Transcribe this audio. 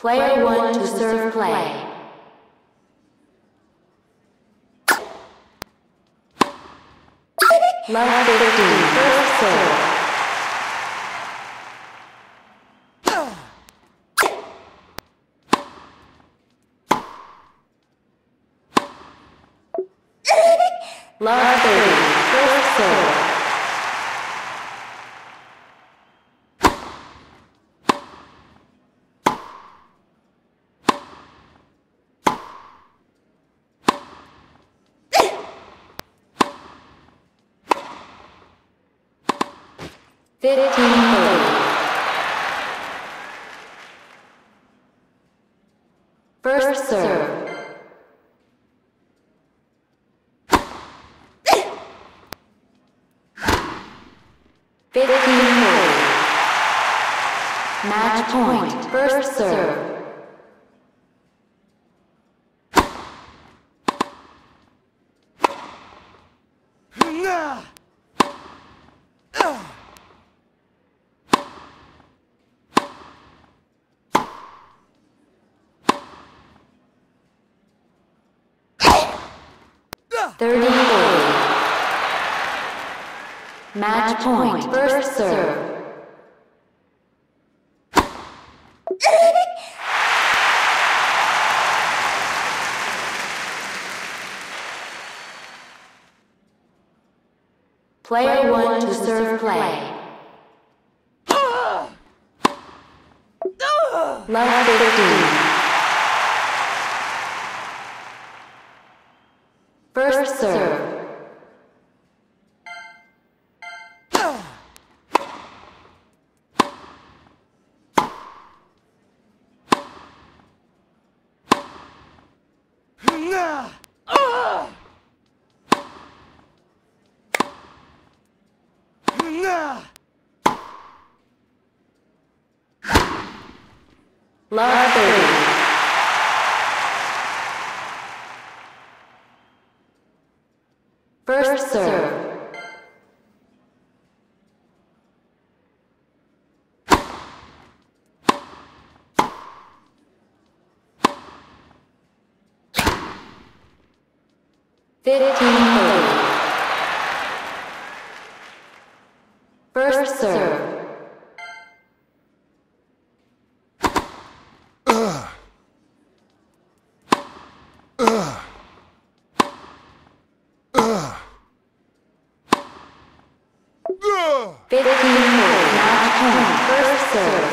Player 1 to serve play. Love 15, first serve. Love 30, first serve. Fifteen thirty. First serve. Fifteen. Match point. First serve. Thirty forty. Match point. First serve. Player one to serve play. Love 15. First serve. Love 30. First serve. Fifteen First serve. Fifteen thirty. Match point. First